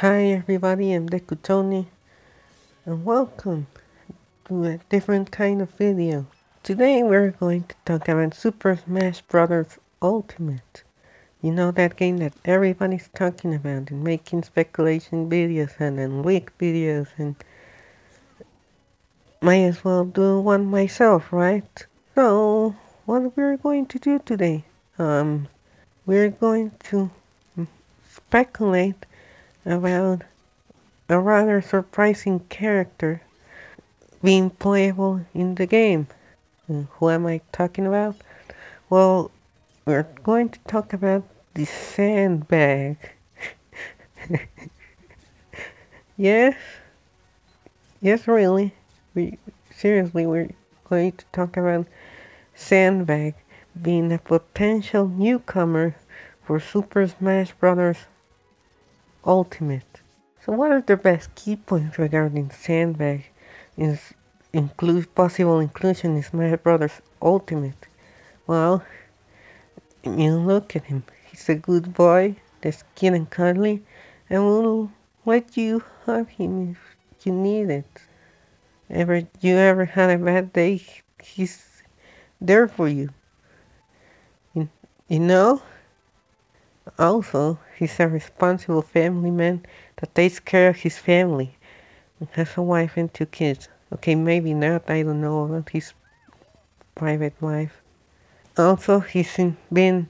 Hi everybody, I'm Deku Tony and welcome to a different kind of video. Today we're going to talk about Super Smash Bros. Ultimate. You know that game that everybody's talking about and making speculation videos and then leak videos and might as well do one myself, right? So, what we're going to do today? Um, we're going to speculate about a rather surprising character being playable in the game. And who am I talking about? Well, we're going to talk about the sandbag. yes, yes, really. We seriously, we're going to talk about sandbag being a potential newcomer for Super Smash Bros. Ultimate. So what are the best key points regarding Sandbag is include possible inclusion in Smash Brothers Ultimate? Well, you look at him. He's a good boy, that's cute and cuddly, and will let you hug him if you need it. Ever you ever had a bad day, he's there for you. You, you know? Also, he's a responsible family man that takes care of his family and has a wife and two kids. Okay, maybe not, I don't know about his private life. Also, he's in, been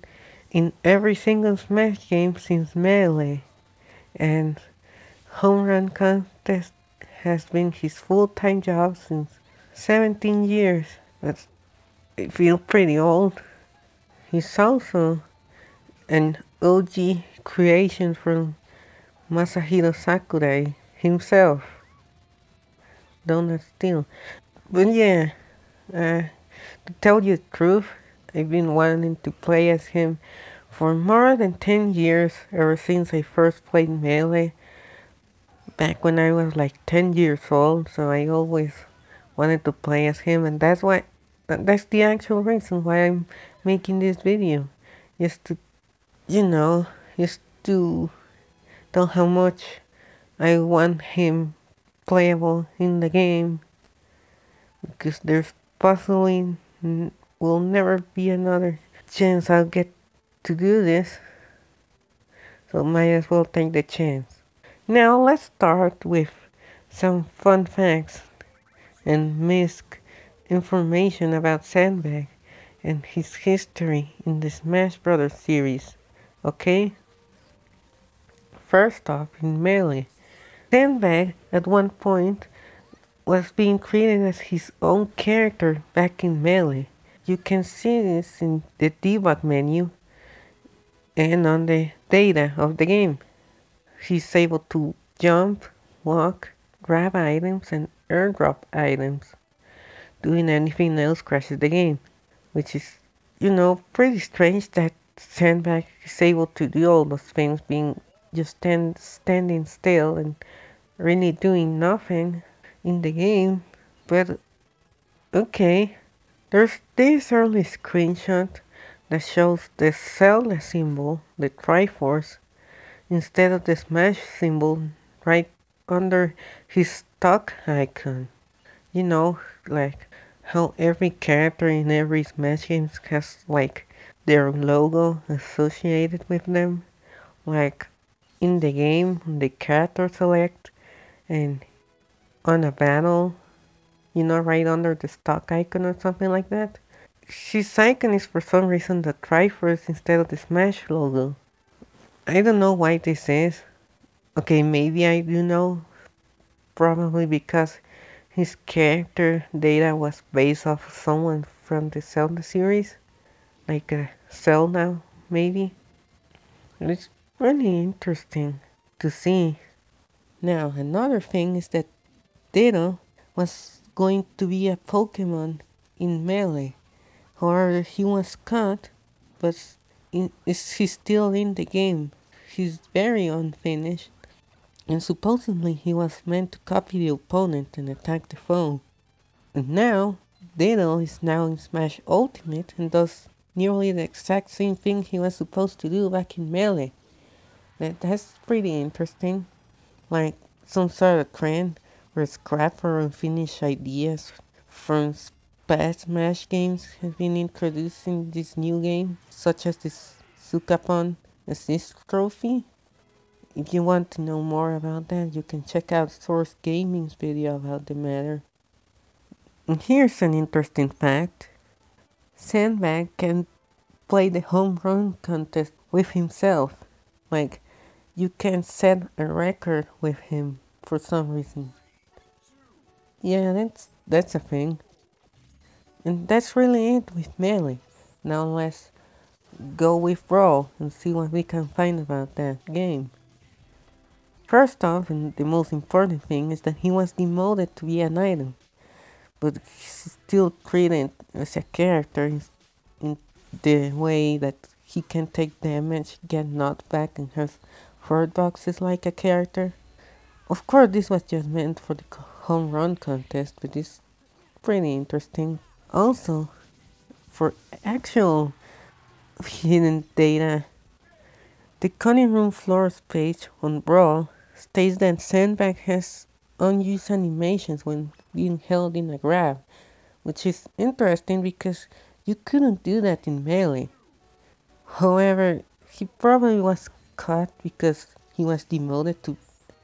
in every single Smash game since Melee, and Home Run Contest has been his full-time job since 17 years. That's, I feel pretty old. He's also an OG creation from Masahiro Sakurai himself. Donut Steel. But yeah, uh, to tell you the truth, I've been wanting to play as him for more than 10 years, ever since I first played Melee. Back when I was like 10 years old, so I always wanted to play as him, and that's why, that's the actual reason why I'm making this video. Just to you know, just to tell how much I want him playable in the game. Because there's possibly will never be another chance I'll get to do this. So might as well take the chance. Now let's start with some fun facts and misc information about Sandbag and his history in the Smash Brothers series Okay? First off, in Melee, Sandbag at one point was being created as his own character back in Melee. You can see this in the debug menu and on the data of the game. He's able to jump, walk, grab items, and airdrop items. Doing anything else crashes the game, which is, you know, pretty strange that Sandbag is able to do all those things, being just stand, standing still and really doing nothing in the game. But okay, there's this early screenshot that shows the Zelda symbol, the Triforce, instead of the Smash symbol right under his stock icon. You know, like how every character in every Smash game has like their logo associated with them like in the game the character select and on a battle you know right under the stock icon or something like that. His icon is for some reason the Triforce instead of the Smash logo. I don't know why this is. Okay maybe I do know. Probably because his character data was based off someone from the Zelda series like a cell now, maybe. It's really interesting to see. Now, another thing is that Ditto was going to be a Pokemon in Melee. However, he was cut, but in, is he still in the game? He's very unfinished, and supposedly he was meant to copy the opponent and attack the foe. And now, Ditto is now in Smash Ultimate and does nearly the exact same thing he was supposed to do back in Melee. That, that's pretty interesting. like some sort of trend where scrap or unfinished ideas from past Smash games have been introduced in this new game, such as this Sukapon Assist Trophy. If you want to know more about that, you can check out Source Gaming's video about the matter. And here's an interesting fact. Sandbag can play the home run contest with himself. Like, you can set a record with him for some reason. Yeah, that's that's a thing. And that's really it with Melee. Now let's go with Brawl and see what we can find about that game. First off, and the most important thing is that he was demoted to be an item, but still creating as a character in the way that he can take damage, get knocked back, and has hurt boxes like a character. Of course, this was just meant for the home run contest, but it's pretty interesting. Also, for actual hidden data, the cutting room floors page on Brawl states that Sandbag has unused animations when being held in a grab, which is interesting because you couldn't do that in Melee. However, he probably was cut because he was demoted to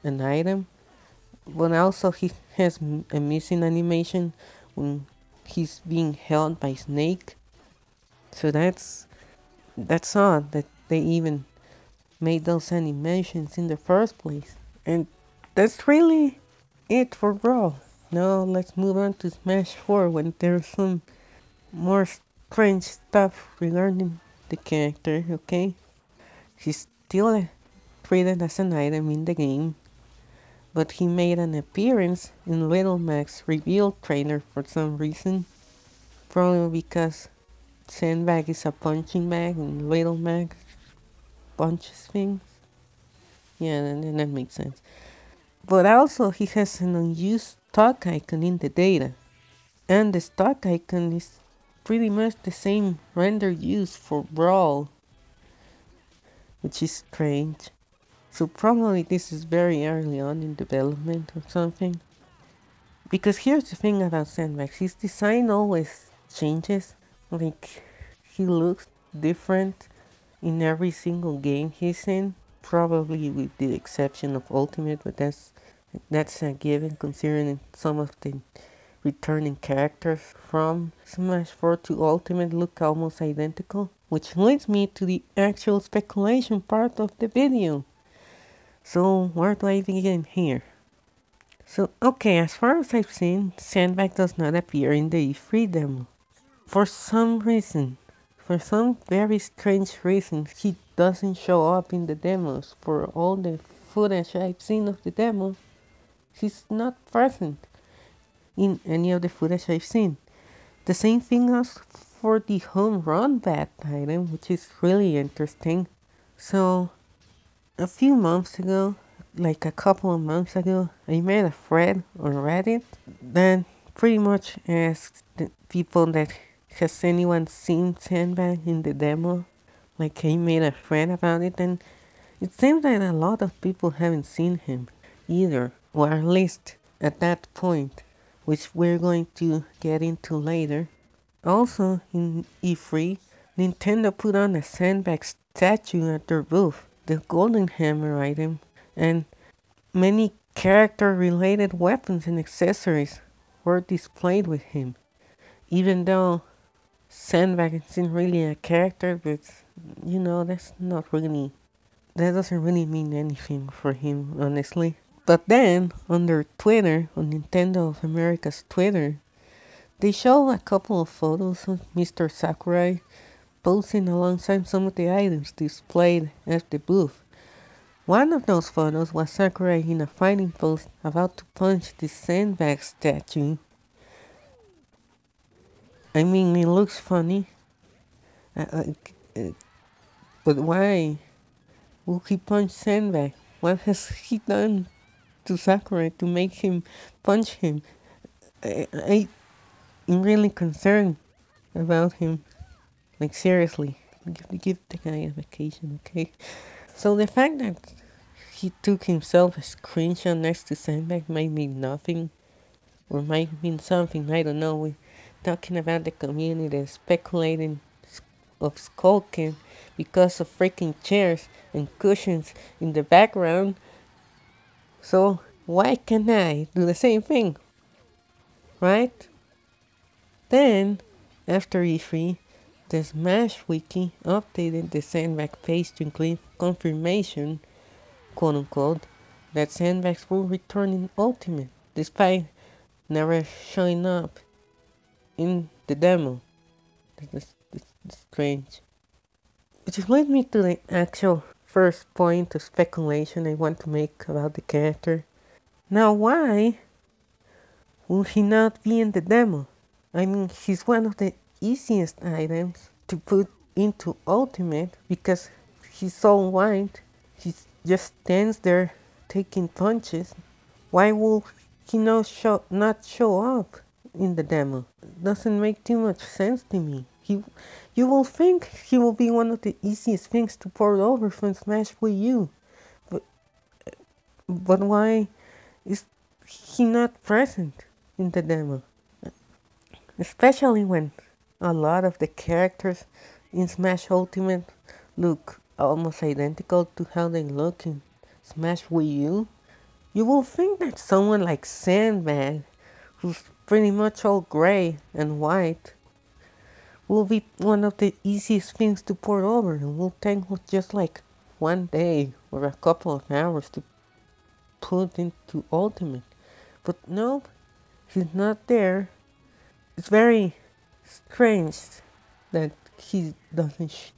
an item, but also he has a missing animation when he's being held by Snake. So that's that's odd that they even made those animations in the first place. And that's really it for Brawl. Now let's move on to Smash 4 when there's some more strange stuff regarding the character, okay? He's still treated as an item in the game, but he made an appearance in Little Mac's reveal trailer for some reason. Probably because Sandbag is a punching bag and Little Mac punches things. Yeah, that, that makes sense. But also, he has an unused stock icon in the data. And the stock icon is pretty much the same render used for Brawl. Which is strange. So probably this is very early on in development or something. Because here's the thing about Sandbag, his design always changes. Like, he looks different in every single game he's in probably with the exception of Ultimate, but that's that's a given considering some of the returning characters from Smash 4 to Ultimate look almost identical, which leads me to the actual speculation part of the video. So where do I begin here? So okay, as far as I've seen, Sandbag does not appear in the E3 demo. For some reason, for some very strange reason, he doesn't show up in the demos. For all the footage I've seen of the demo, he's not present in any of the footage I've seen. The same thing as for the home run bat item, which is really interesting. So, a few months ago, like a couple of months ago, I made a thread on Reddit that pretty much asked the people that has anyone seen Sandbag in the demo? Like he made a thread about it and it seems that a lot of people haven't seen him either, or at least at that point, which we're going to get into later. Also in E3, Nintendo put on a Sandbag statue at their booth, the Golden Hammer item, and many character related weapons and accessories were displayed with him. Even though Sandbag isn't really a character, but you know, that's not really, that doesn't really mean anything for him, honestly. But then, on their Twitter, on Nintendo of America's Twitter, they show a couple of photos of Mr. Sakurai posing alongside some of the items displayed at the booth. One of those photos was Sakurai in a fighting pose about to punch the sandbag statue I mean, it looks funny. Uh, uh, but why will he punch Sandbag? What has he done to Sakurai to make him punch him? I, I am really concerned about him. Like seriously, give, give the guy a vacation, okay? So the fact that he took himself a screenshot next to Sandbag might mean nothing or might mean something. I don't know. We're talking about the community speculating of skulking because of freaking chairs and cushions in the background. So why can't I do the same thing? Right? Then, after E3, the Smash Wiki updated the Sandbag page to include confirmation, quote unquote, that Sandbags will return in Ultimate, despite never showing up in the demo. That's, that's, that's strange. Which leads me to the actual first point of speculation I want to make about the character. Now, why will he not be in the demo? I mean, he's one of the easiest items to put into Ultimate because he's so white. He just stands there taking punches. Why will he not show, not show up in the demo? Doesn't make too much sense to me. He you will think he will be one of the easiest things to port over from Smash Wii U. But, but why is he not present in the demo? Especially when a lot of the characters in Smash Ultimate look almost identical to how they look in Smash Wii U. You will think that someone like Sandbag, who's pretty much all gray and white, will be one of the easiest things to port over and will take just like one day or a couple of hours to put into Ultimate. But no, he's not there. It's very strange that he doesn't sh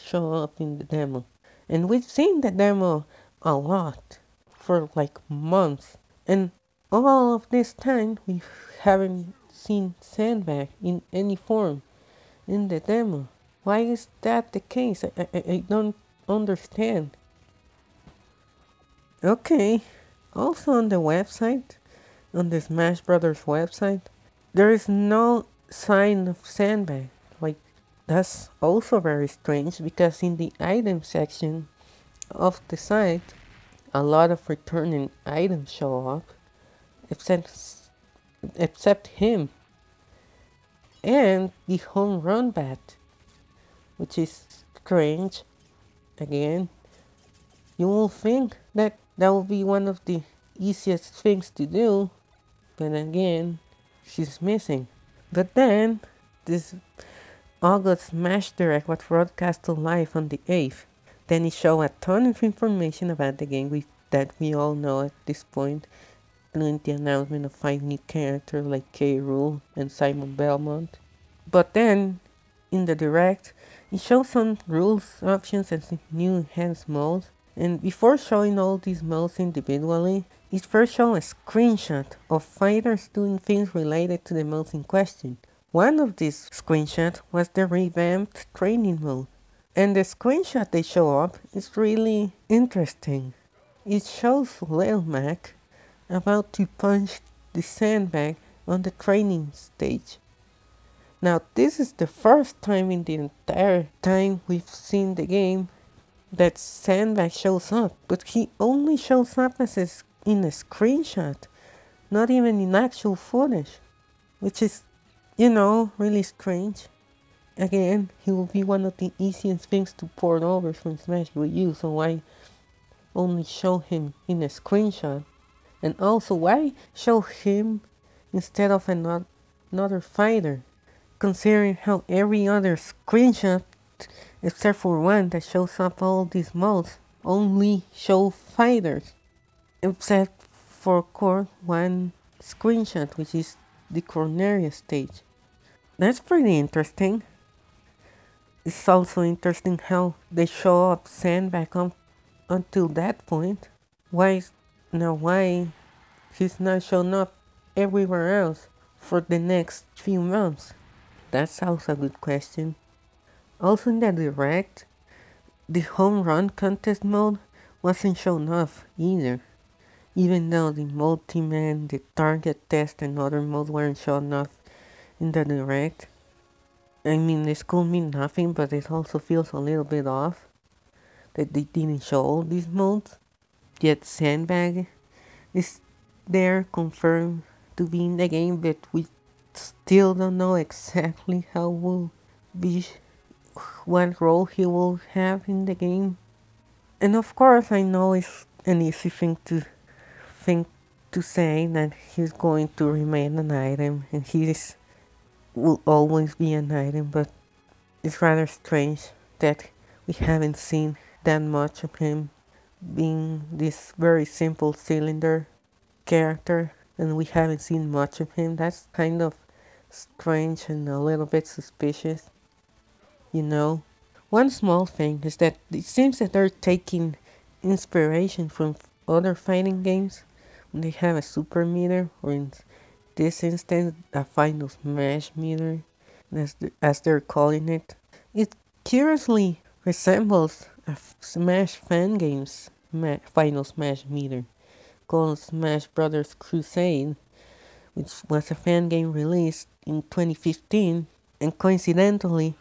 show up in the demo. And we've seen the demo a lot for like months. And all of this time, we haven't seen Sandbag in any form in the demo. Why is that the case? I, I, I don't understand. Okay, also on the website, on the Smash Brothers website, there is no sign of Sandbag. Like, that's also very strange because in the item section of the site, a lot of returning items show up, except, except him and the home run bat, which is strange. Again, you will think that that will be one of the easiest things to do, but again, she's missing. But then, this August Smash Direct was broadcast live on the 8th. Then it showed a ton of information about the game we, that we all know at this point, including the announcement of five new characters like K. Rool and Simon Belmont. But then, in the direct, it shows some rules, options, and new enhanced modes. And before showing all these modes individually, it first shows a screenshot of fighters doing things related to the modes in question. One of these screenshots was the revamped training mode. And the screenshot they show up is really interesting. It shows Lil Mac about to punch the sandbag on the training stage. Now this is the first time in the entire time we've seen the game that Sandbag shows up, but he only shows up as a, in a screenshot, not even in actual footage, which is, you know, really strange. Again, he will be one of the easiest things to port over from Smash Wii U, so why only show him in a screenshot? And also, why show him instead of another, fighter? Considering how every other screenshot, except for one that shows up all these modes, only show fighters. Except for course one screenshot, which is the Corneria stage. That's pretty interesting. It's also interesting how they show up Sandbag up until that point. Why now why he's not showing up everywhere else for the next few months? That's also a good question. Also in the direct, the home run contest mode wasn't shown off either. Even though the multi-man, the target test and other modes weren't shown off in the direct. I mean, this could mean nothing, but it also feels a little bit off that they didn't show all these modes. Yet Sandbag is there confirmed to be in the game, but we still don't know exactly how will be what role he will have in the game. And of course, I know it's an easy thing to think to say that he's going to remain an item and he is, will always be an item, but it's rather strange that we haven't seen that much of him being this very simple cylinder character and we haven't seen much of him. That's kind of strange and a little bit suspicious. You know, one small thing is that it seems that they're taking inspiration from other fighting games they have a super meter, or in this instance, a final smash meter, as, as they're calling it. It curiously resembles a Smash fan game's final smash meter called Smash Brothers Crusade, which was a fan game released in 2015 and coincidentally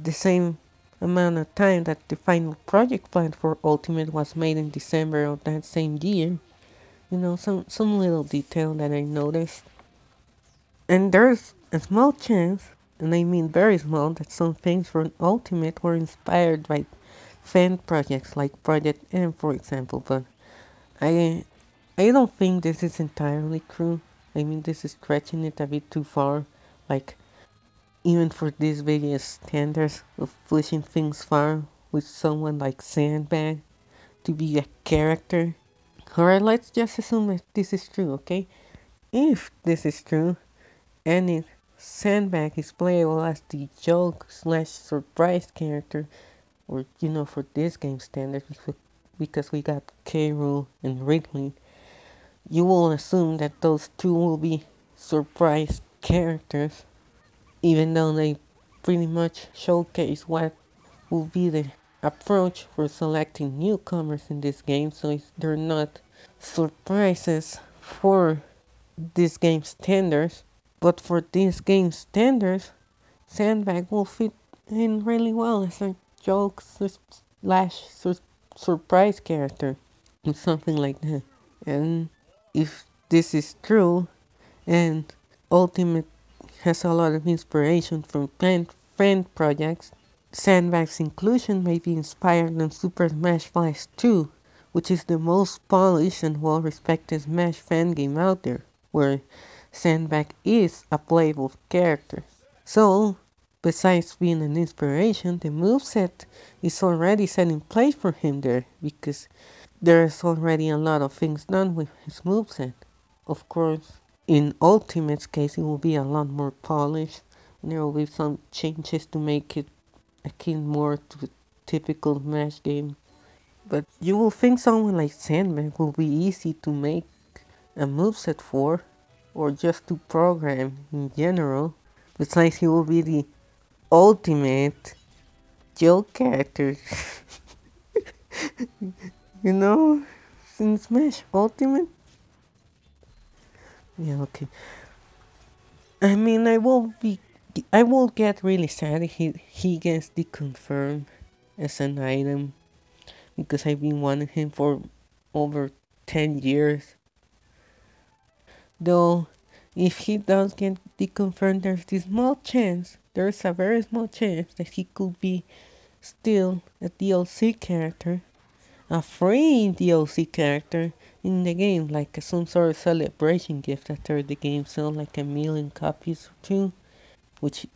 the same amount of time that the final project plan for Ultimate was made in December of that same year. You know, some, some little detail that I noticed. And there's a small chance, and I mean very small, that some things from Ultimate were inspired by fan projects like Project M, for example, but I I don't think this is entirely true. I mean, this is stretching it a bit too far. Like, even for these various standards of pushing things far with someone like Sandbag to be a character. Alright, let's just assume that this is true, okay? If this is true, and if Sandbag is playable as the joke slash surprise character, or you know, for this game standard, because we got K. Rool and Ridley, you will assume that those two will be surprise characters, even though they pretty much showcase what will be the approach for selecting newcomers in this game, so they're not surprises for this game's standards. But for this game's standards, Sandbag will fit in really well as a joke slash surprise character, or something like that. And if this is true, and Ultimate has a lot of inspiration from fan, fan projects, Sandbag's inclusion may be inspired on Super Smash Bros. 2, which is the most polished and well respected Smash fan game out there, where Sandbag is a playable character. So, besides being an inspiration, the moveset is already set in place for him there because there's already a lot of things done with his moveset. Of course, in Ultimate's case, it will be a lot more polished. There will be some changes to make it akin more to typical Smash game. But you will think someone like Sandbag will be easy to make a moveset for, or just to program in general. Besides, he will be the ultimate joke character. You know, in Smash Ultimate. Yeah, okay. I mean, I will be, I will get really sad if he he gets deconfirmed as an item, because I've been wanting him for over ten years. Though, if he does get deconfirmed, there's this small chance. There's a very small chance that he could be still a DLC character a free DLC character in the game, like some sort of celebration gift after the game sold like a million copies or two, which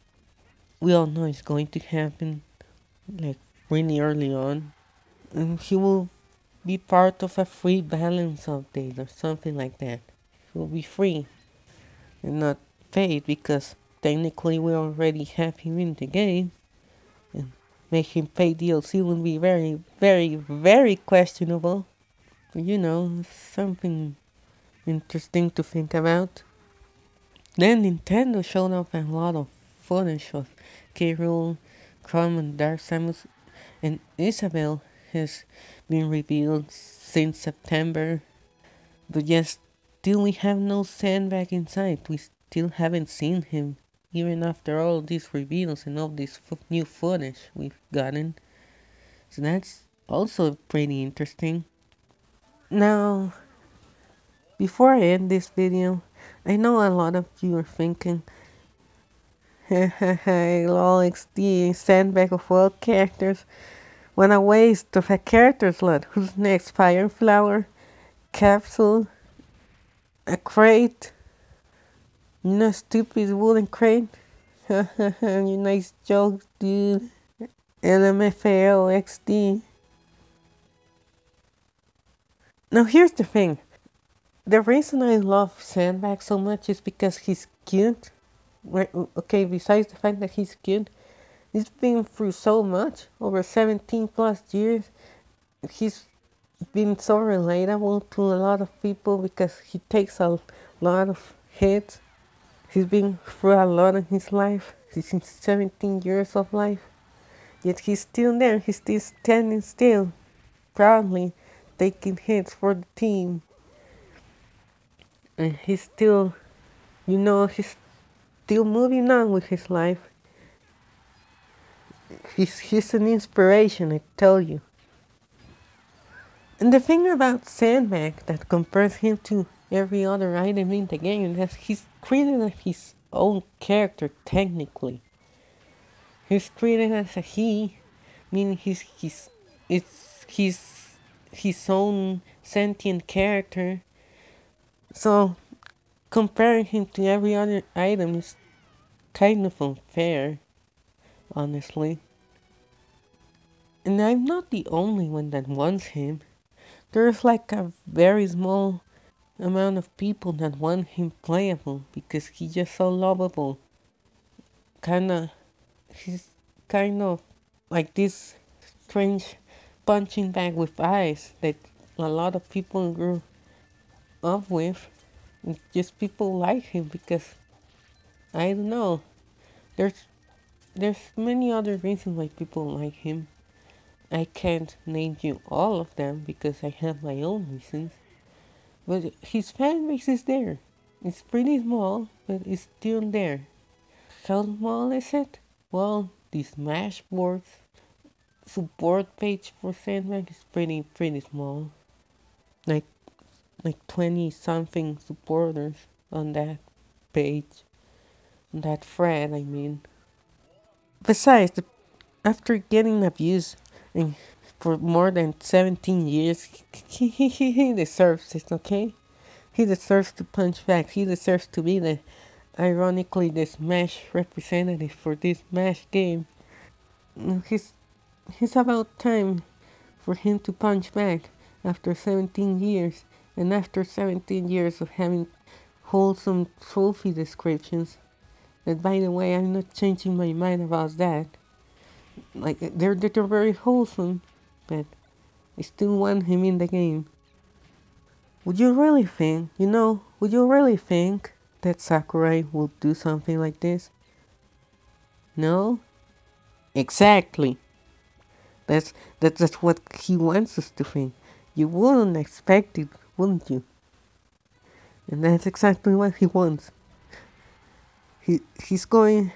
we all know is going to happen like really early on. And he will be part of a free balance update or something like that. He will be free and not paid because technically we already have him in the game. And making pay DLC would be very, very, very questionable. You know, something interesting to think about. Then Nintendo showed off a lot of footage of K. Rool, and Dark Samus, and Isabelle has been revealed since September. But yes, still we have no Sandbag in sight. We still haven't seen him even after all these reveals and all this new footage we've gotten. So that's also pretty interesting. Now, before I end this video, I know a lot of you are thinking, lol, XD, sandbag of all characters. What a waste of a character slot. Who's next? Fire Flower? Capsule? A crate? You know, stupid wooden crane. you nice joke, dude. LMFAO XD. Now here's the thing. The reason I love Sandbag so much is because he's cute. Okay, besides the fact that he's cute, he's been through so much over 17 plus years. He's been so relatable to a lot of people because he takes a lot of hits. He's been through a lot in his life. In 17 years of life. Yet he's still there. He's still standing still, proudly taking hits for the team. And he's still, you know, he's still moving on with his life. He's, he's an inspiration, I tell you. And the thing about Sandbag that compares him to every other item in the game is that he's treated as his own character technically. He's treated as a he, meaning he's he's it's his his own sentient character. So comparing him to every other item is kind of unfair, honestly. And I'm not the only one that wants him. There's like a very small amount of people that want him playable because he's just so lovable. Kinda, he's kind of like this strange punching bag with eyes that a lot of people grew up with. Just people like him because I don't know. There's there's many other reasons why people like him. I can't name you all of them because I have my own reasons. But his fan base is there. It's pretty small, but it's still there. How small is it? Well, the Smashboards support page for Sandbag is pretty pretty small. Like like twenty something supporters on that page. On that thread I mean. Besides the, after getting abused and for more than 17 years, he, deserves it, okay? He deserves to punch back. He deserves to be the, ironically, the Smash representative for this Smash game. He's, he's about time for him to punch back after 17 years, and after 17 years of having wholesome trophy descriptions. That, by the way, I'm not changing my mind about that. Like, they're, they're very wholesome but I still want him in the game. Would you really think, you know, would you really think that Sakurai would do something like this? No? Exactly. That's, that, that's what he wants us to think. You wouldn't expect it, wouldn't you? And that's exactly what he wants. He, he's going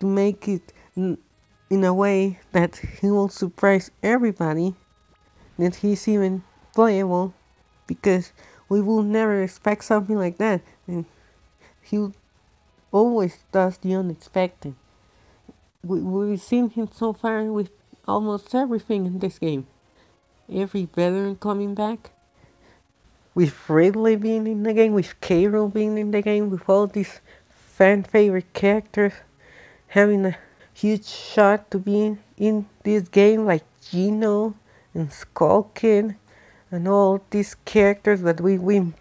to make it in a way that he will surprise everybody that he's even playable because we will never expect something like that. And he always does the unexpected. We, we've seen him so far with almost everything in this game. Every veteran coming back. With Ridley being in the game with. Rool being in the game with all these fan favorite characters having a huge shot to be in this game like Geno and Skull Kid and all these characters that we, we've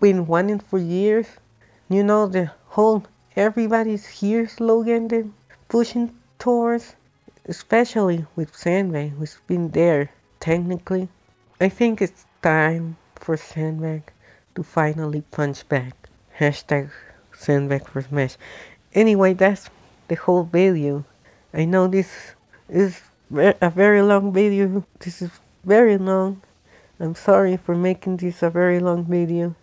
been wanting for years. You know, the whole everybody's here slogan they're pushing towards, especially with Sandbag, who's been there technically. I think it's time for Sandbag to finally punch back. Hashtag Sandbag for Smash. Anyway, that's the whole video. I know this is a very long video. This is very long. I'm sorry for making this a very long video.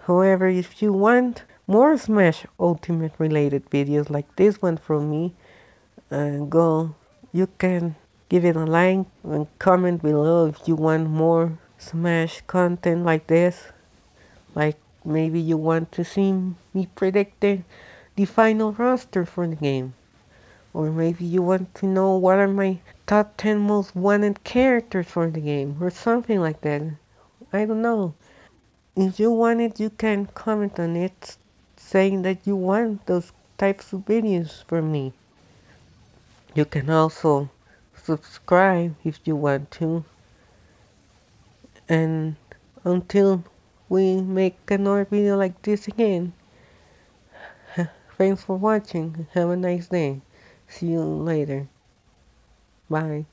However, if you want more Smash Ultimate related videos like this one from me, uh, go, you can give it a like and comment below if you want more Smash content like this. Like maybe you want to see me predict the, the final roster for the game. Or maybe you want to know what are my top 10 most wanted characters for the game. Or something like that. I don't know. If you want it, you can comment on it saying that you want those types of videos from me. You can also subscribe if you want to. And until we make another video like this again, thanks for watching. Have a nice day. See you later. Bye.